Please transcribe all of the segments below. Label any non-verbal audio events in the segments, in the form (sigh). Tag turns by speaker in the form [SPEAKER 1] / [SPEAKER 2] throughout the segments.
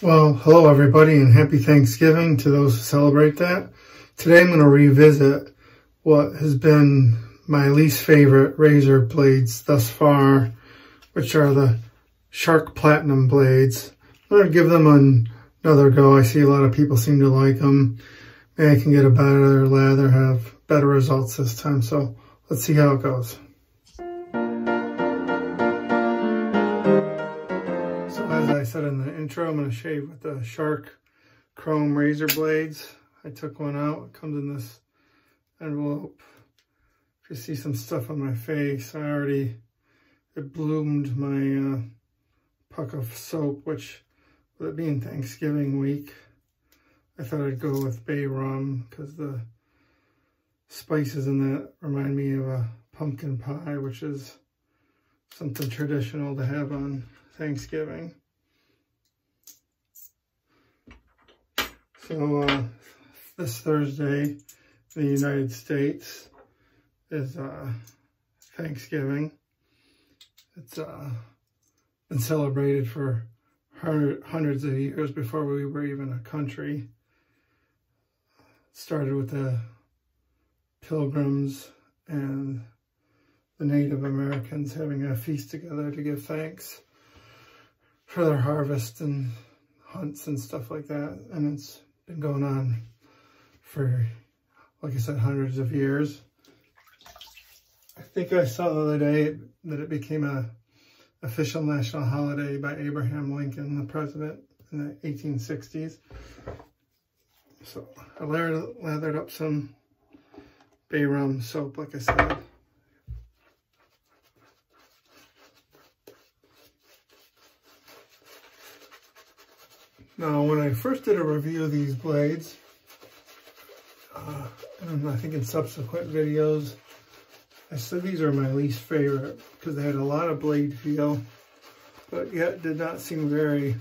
[SPEAKER 1] Well, hello everybody and happy Thanksgiving to those who celebrate that. Today I'm going to revisit what has been my least favorite razor blades thus far, which are the Shark Platinum blades. I'm going to give them an, another go. I see a lot of people seem to like them. Maybe I can get a better lather, have better results this time. So let's see how it goes. Said in the intro, I'm going to shave with the Shark Chrome razor blades. I took one out. It comes in this envelope. If you see some stuff on my face, I already, it bloomed my uh, puck of soap, which with it being Thanksgiving week, I thought I'd go with bay rum because the spices in that remind me of a pumpkin pie, which is something traditional to have on Thanksgiving. So uh, this Thursday the United States is uh, Thanksgiving. It's uh, been celebrated for hundreds of years before we were even a country. It started with the pilgrims and the Native Americans having a feast together to give thanks for their harvest and hunts and stuff like that. And it's been going on for, like I said, hundreds of years. I think I saw the other day that it became a official national holiday by Abraham Lincoln, the president in the 1860s. So I lathered, lathered up some bay rum soap, like I said. Now, when I first did a review of these blades, uh, and I think in subsequent videos, I said these are my least favorite because they had a lot of blade feel, but yet did not seem very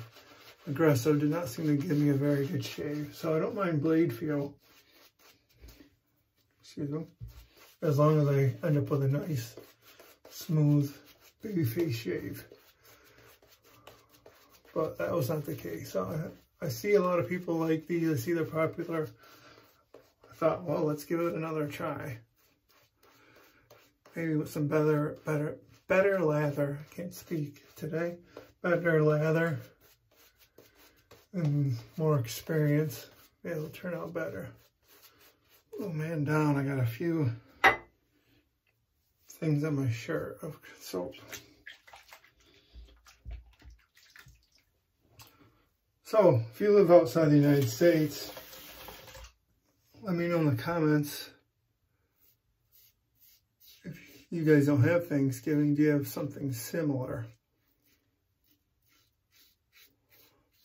[SPEAKER 1] aggressive, did not seem to give me a very good shave. So I don't mind blade feel, excuse me, as long as I end up with a nice, smooth, baby face shave but that was not the case. So I, I see a lot of people like these. I see they're popular. I thought, well, let's give it another try. Maybe with some better, better, better lather. I can't speak today. Better lather and more experience. Maybe It'll turn out better. Oh man, down. I got a few things on my shirt oh, of soap. So, if you live outside the United States, let me know in the comments if you guys don't have Thanksgiving, do you have something similar?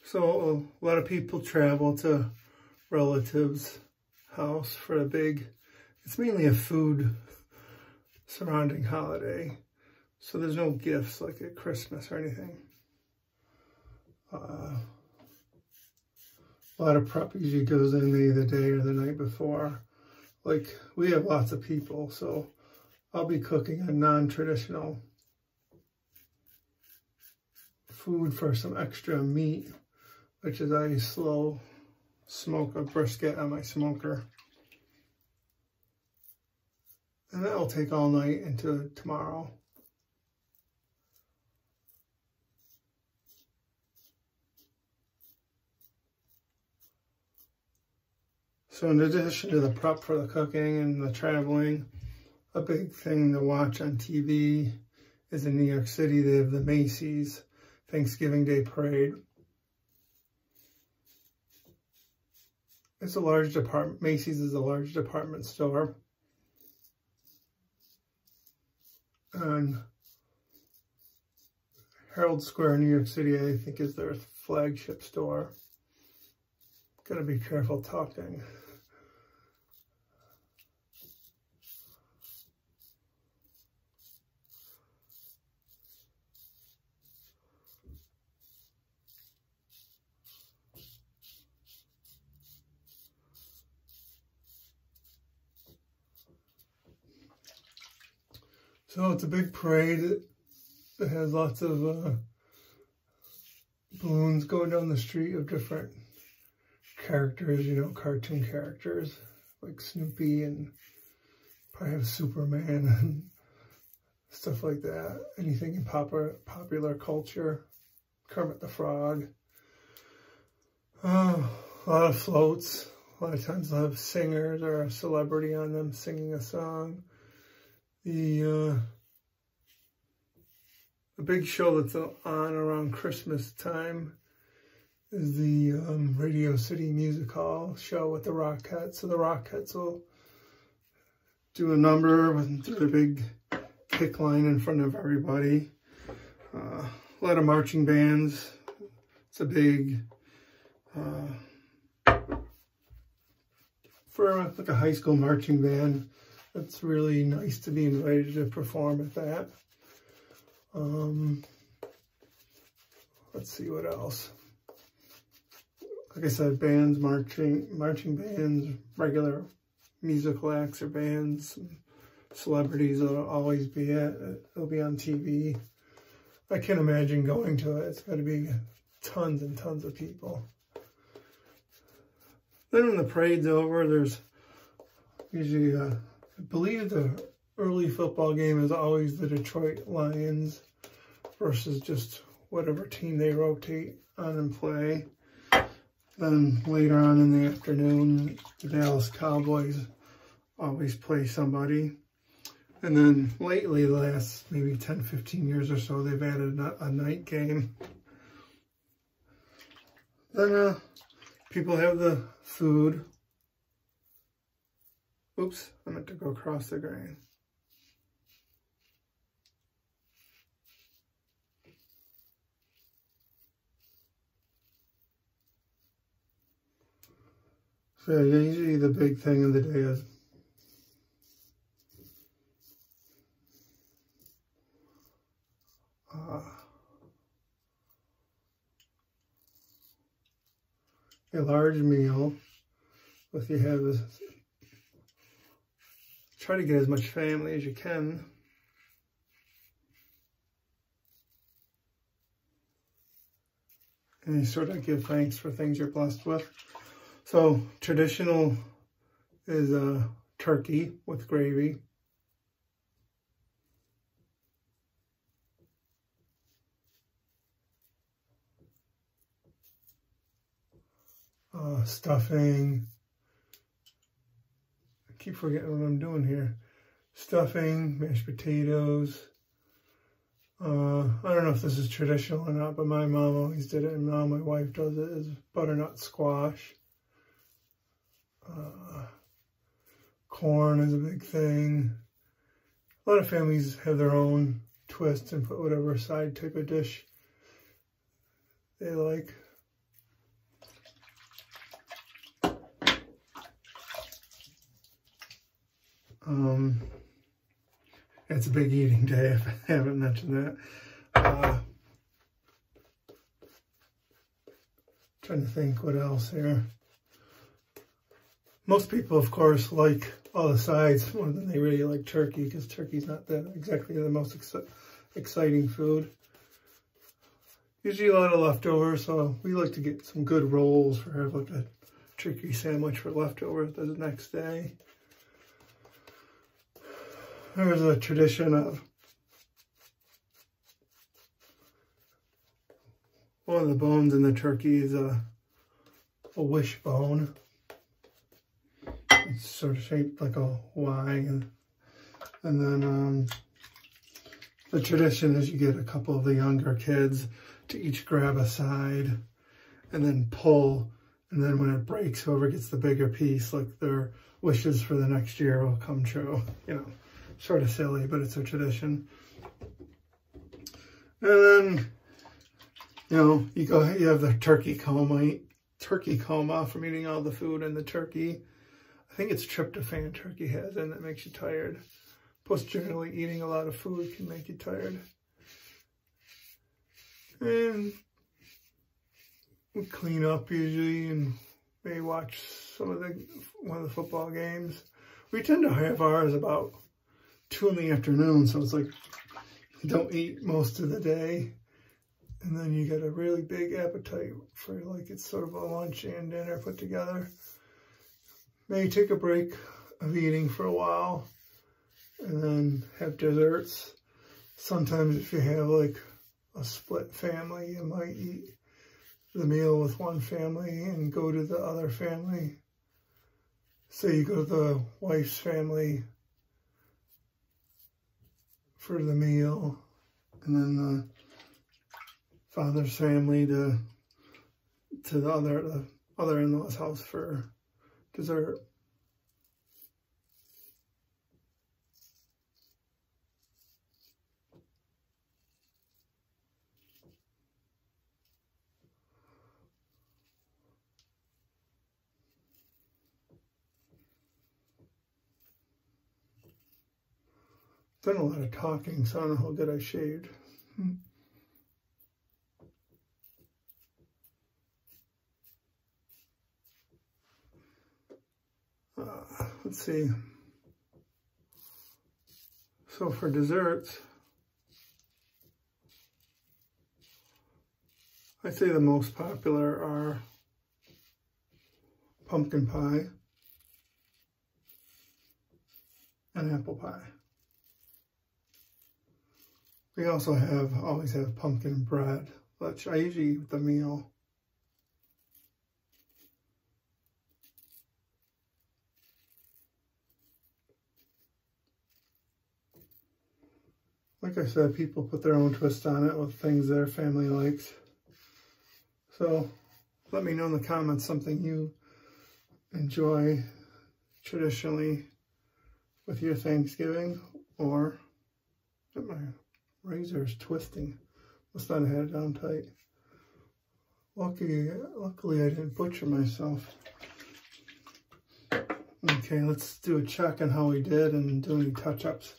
[SPEAKER 1] So, a lot of people travel to relatives' house for a big, it's mainly a food surrounding holiday. So there's no gifts like at Christmas or anything. Uh, a lot of prep usually goes in the day or the night before. Like, we have lots of people, so I'll be cooking a non-traditional food for some extra meat, which is I slow smoke a brisket on my smoker. And that'll take all night into tomorrow. So in addition to the prep for the cooking and the traveling, a big thing to watch on TV is in New York City, they have the Macy's Thanksgiving Day Parade. It's a large department, Macy's is a large department store. And Herald Square, New York City, I think is their flagship store. Gotta be careful talking. So it's a big parade. It has lots of uh, balloons going down the street of different characters, you know, cartoon characters like Snoopy and probably have Superman (laughs) and stuff like that. Anything in popular, popular culture. Kermit the Frog. Uh, a lot of floats. A lot of times they'll have singers or a celebrity on them singing a song. The, uh, big show that's on around Christmas time is the um, Radio City Music Hall show with the Rockettes. So the Rockettes will do a number with the big kick line in front of everybody. Uh, a lot of marching bands. It's a big, uh, for like a high school marching band, it's really nice to be invited to perform at that. Um, let's see what else like I said, bands, marching, marching bands, regular musical acts or bands, celebrities will always be at, it'll be on TV. I can't imagine going to it. It's got to be tons and tons of people. Then when the parade's over, there's usually, uh, I believe the early football game is always the Detroit Lions versus just whatever team they rotate on and play. Then later on in the afternoon, the Dallas Cowboys always play somebody. And then lately, the last maybe 10, 15 years or so, they've added a, a night game. Then uh, people have the food. Oops, I meant to go across the grain. So usually the big thing of the day is uh, a large meal with you have try to get as much family as you can. And you sort of give thanks for things you're blessed with. So traditional is a turkey with gravy. Uh, stuffing. Keep forgetting what I'm doing here. Stuffing, mashed potatoes. Uh, I don't know if this is traditional or not, but my mom always did it, and now my wife does it, is butternut squash. Uh, corn is a big thing. A lot of families have their own twist and put whatever side type of dish they like. Um, it's a big eating day (laughs) if I haven't mentioned that. Uh, trying to think what else here. Most people, of course, like all the sides more than they really like turkey because turkey's not the, exactly the most ex exciting food. Usually a lot of leftovers, so we like to get some good rolls for have like a turkey sandwich for leftovers the next day. There's a tradition of one of the bones in the turkey is a, a wishbone. It's sort of shaped like a Y. And, and then um, the tradition is you get a couple of the younger kids to each grab a side and then pull. And then when it breaks, whoever gets the bigger piece, like their wishes for the next year will come true. You know, sort of silly, but it's a tradition. And then, you know, you go, you have the turkey coma, turkey coma from eating all the food and the turkey. I think it's tryptophan turkey has and that makes you tired. Plus, generally eating a lot of food can make you tired. And we clean up usually and maybe watch some of the one of the football games. We tend to have ours about two in the afternoon, so it's like don't eat most of the day. and then you get a really big appetite for like it's sort of a lunch and dinner put together. Maybe take a break of eating for a while and then have desserts. Sometimes if you have like a split family, you might eat the meal with one family and go to the other family. Say you go to the wife's family for the meal and then the father's family to to the other the other in-laws house for dessert. Done a lot of talking, so I don't know how good I shaved. Hmm. Uh, let's see. So for desserts, I'd say the most popular are pumpkin pie and apple pie. We also have, always have pumpkin bread, which I usually eat with the meal. Like I said, people put their own twist on it with things their family likes. So let me know in the comments something you enjoy traditionally with your Thanksgiving or at my razor is twisting. Must not have had it down tight. Lucky, luckily I didn't butcher myself. Okay, let's do a check on how we did and do any touch-ups.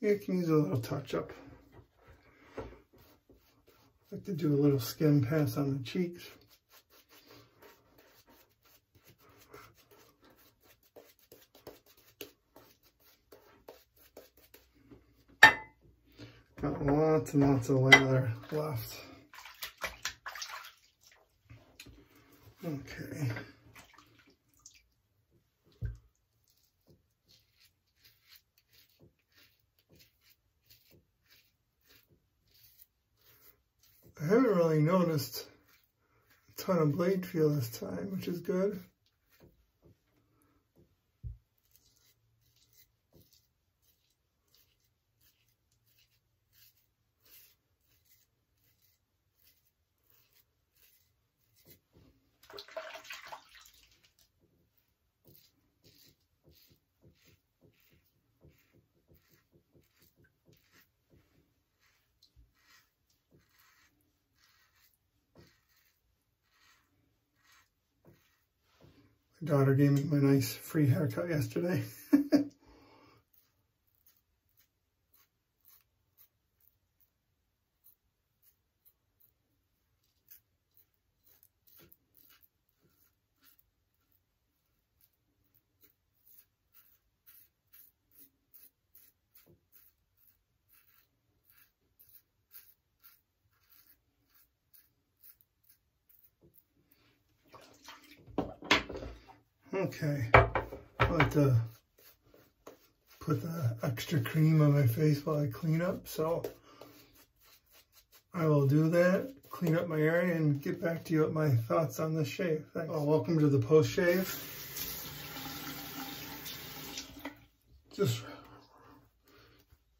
[SPEAKER 1] It can use a little touch-up. like to do a little skin pass on the cheeks. Got lots and lots of lather left. Okay. I haven't really noticed a ton of blade feel this time, which is good. Daughter gave me my nice free haircut yesterday. (laughs) Okay, I like to put the extra cream on my face while I clean up, so I will do that, clean up my area, and get back to you with my thoughts on this shave. Thanks. Oh, welcome to the post-shave. Just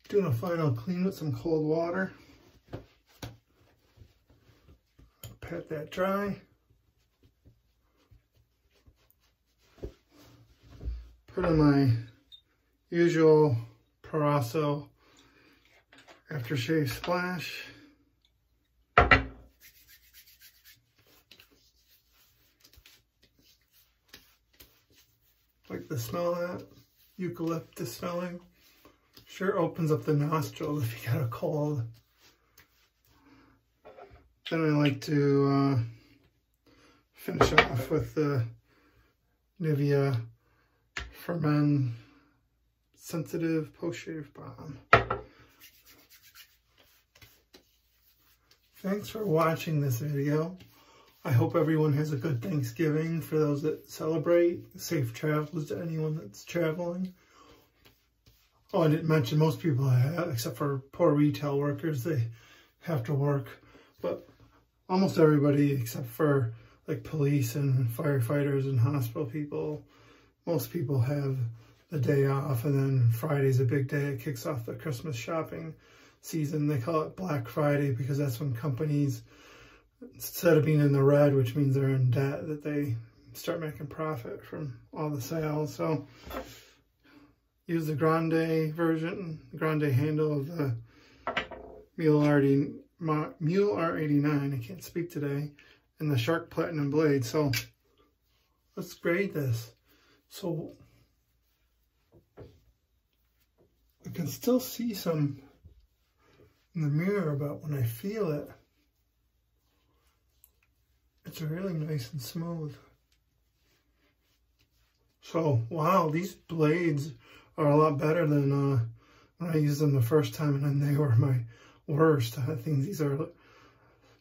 [SPEAKER 1] doing a final clean with some cold water. Pat that dry. Put in my usual Proraso aftershave splash. Like the smell of that eucalyptus smelling. Sure opens up the nostrils if you got a cold. Then I like to uh, finish off with the Nivea for Men Sensitive Post-Shave Balm. Thanks for watching this video. I hope everyone has a good Thanksgiving for those that celebrate. Safe travels to anyone that's traveling. Oh, I didn't mention most people, except for poor retail workers, they have to work. But almost everybody, except for like police and firefighters and hospital people, most people have the day off. And then Friday's a big day. It kicks off the Christmas shopping season. They call it Black Friday because that's when companies, instead of being in the red, which means they're in debt, that they start making profit from all the sales. So use the Grande version, Grande handle of the Muhle, RD, Muhle R89. I can't speak today. And the Shark Platinum blade. So let's grade this. So I can still see some in the mirror, but when I feel it, it's really nice and smooth. So, wow, these blades are a lot better than uh, when I used them the first time, and then they were my worst. I think these are,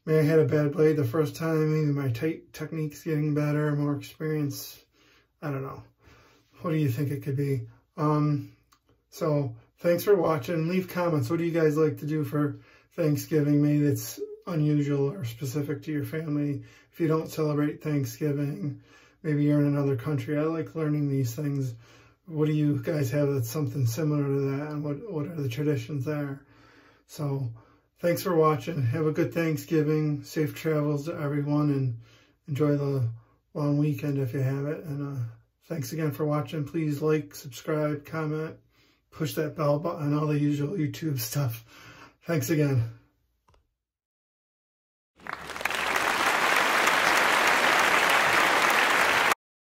[SPEAKER 1] maybe I had a bad blade the first time, maybe my technique's getting better, more experience. I don't know. What do you think it could be? Um, so, Thanks for watching. Leave comments. What do you guys like to do for Thanksgiving? Maybe it's unusual or specific to your family. If you don't celebrate Thanksgiving, maybe you're in another country. I like learning these things. What do you guys have that's something similar to that? And what, what are the traditions there? So thanks for watching. Have a good Thanksgiving. Safe travels to everyone and enjoy the long weekend if you have it. And uh, thanks again for watching. Please like, subscribe, comment push that bell button, all the usual YouTube stuff. Thanks again.